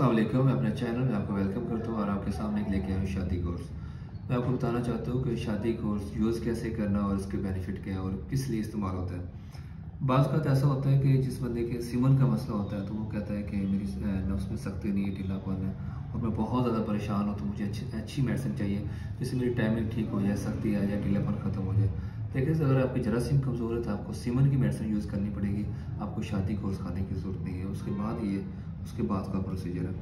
वालेकुम, मैं अपने चैनल, में आपको वेलकम करता हूँ और आपके सामने लेके आया हूँ शादी कोर्स मैं आपको बताना चाहता हूँ कि शादी कोर्स यूज़ कैसे करना और इसके बेनिफिट क्या है और किस लिए इस्तेमाल होता है। बाज़ का ऐसा होता है कि जिस बंदे के सीमन का मसला होता है तो वो कहता है कि मेरी नफ्स में सख्ती नहीं है ढीलापन है और मैं बहुत ज़्यादा परेशान हूँ तो मुझे अच्छी अच्छी मेडिसिन चाहिए जिससे मेरी टाइमिंग ठीक हो जाए, सख्ती आ जाए, ढीलापन ख़त्म हो जाए। लेकिन अगर आपकी जरासीम कमज़ोर है तो आपको सीमन की मेडिसिन यूज़ करनी पड़ेगी। आपको शादी कोर्स खाने की ज़रूरत नहीं है। उसके बाद ये, उसके बाद का प्रोसीजर है।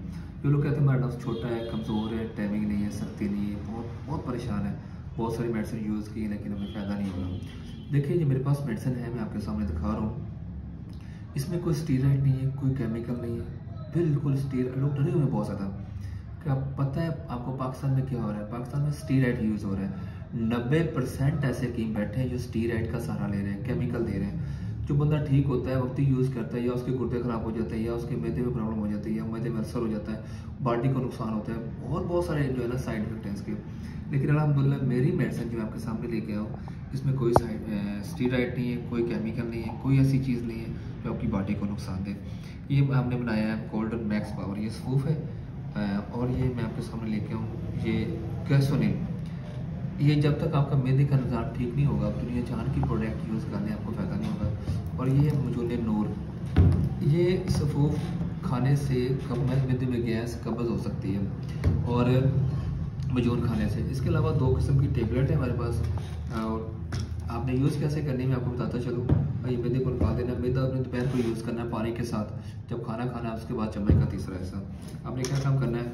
जो लोग कहते हैं हमारा नफ्स छोटा है, कमज़ोर है टाइमिंग नहीं है, सख्ती नहीं है, बहुत बहुत परेशान है, बहुत सारी मेडिसिन यूज़ की, लेकिन हमें फ़ायदा नहीं हो रहा देखिए जो मेरे पास मेडिसिन है, मैं आपके सामने दिखा रहा हूँ। इसमें कोई स्टीराइड नहीं है, कोई केमिकल नहीं है। बिल्कुल स्टीर लोग डरे हुए बहुत ज़्यादा। क्या पता है आपको पाकिस्तान में क्या हो रहा है? पाकिस्तान में स्टीराइड यूज़ हो रहा है। नब्बे परसेंट ऐसे कीम बैठे हैं जो स्टीराइड का सहारा ले रहे हैं केमिकल दे रहे हैं। जो बंदा ठीक होता है, वक्त ही यूज़ करता है, या उसके गुर्दे खराब हो जाते हैं, या उसके मैदे में प्रॉब्लम हो जाती है, या मैदे में असर हो जाता है बॉडी को नुकसान होता है, और बहुत सारे जो है ना साइड इफ़ेक्ट हैं इसके। लेकिन अलहमदिल्ला, मेरी मेडिसिन जो मैं आपके सामने लेके आऊँ इसमें कोई साइड स्टीराइड नहीं है, कोई केमिकल नहीं है, कोई ऐसी चीज़ नहीं है जो आपकी बॉडी को नुकसान दे। ये हमने बनाया है गोल्डन मैक्स पावर ये सूफ है और ये मैं आपके सामने लेके आऊँ ये कैसोनिल ये जब तक आपका मेदे का निज़ाम ठीक नहीं होगा तो ये जान की प्रोडक्ट यूज़ करने आपको फ़ायदा नहीं होगा। और ये है मजूल नूर। ये सफूफ खाने से कब मेदे में गैस कब्ज़ हो सकती है और मजून खाने से। इसके अलावा दो किस्म की टेबलेट है हमारे पास। और आपने यूज़ कैसे करनी मैं आपको बताता चलूँ। ये मैदे को निकाल देना। मैदा अपने दोपहर को यूज़ करना है पानी के साथ। जब खाना खाना है, उसके बाद चम्मच का तीसरा हिस्सा। आपने क्या काम करना है?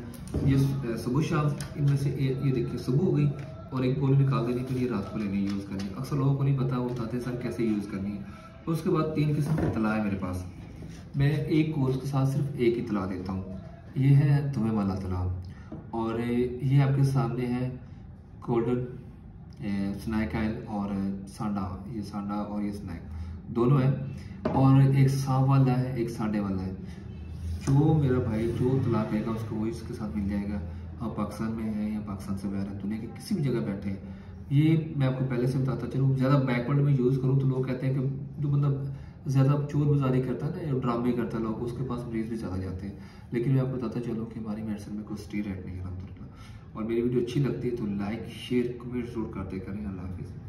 ये सुबह शाम, इनमें से ये देखिए, सुबह हो गई। और एक गोली निकाल देनी फिर ये रात को लेनी यूज़ करनी। अक्सर लोगों को नहीं पता वो बताते सर कैसे यूज़ करनी है। उसके बाद तीन किस्म की तला है मेरे पास। मैं एक कोर्स के साथ सिर्फ़ एक ही तला देता हूँ। ये है धुएँ वाला तला। और ये आपके सामने है गोल्डन स्नैक आयल और सांडा। ये सांडा और ये स्नैक दोनों है। और एक सांप वाला है, एक सांडे वाला है। जो मेरा भाई जो तला कहेगा उसको वो इसके साथ मिल जाएगा। पाकिस्तान में हैं या पाकिस्तान से बाहर हैं, दुनिया के किसी भी जगह बैठे हैं, ये मैं आपको पहले से बताता चलूँ, ज़्यादा बैकवर्ड में यूज़ करूँ तो लोग कहते हैं कि जो बंदा ज़्यादा चोर गुजारी करता है ना या ड्रामे करता है लोग उसके पास मरीज़ भी ज़्यादा जाते हैं। लेकिन मैं आपको बताता चलूँ कि हमारी मेडिसिन में कोई स्टीराइड नहीं है अलहमदिल्ला और मेरी वीडियो अच्छी लगती है तो लाइक शेयर कमेंट ज़रूर करते करें। अल्लाह हाफिज़।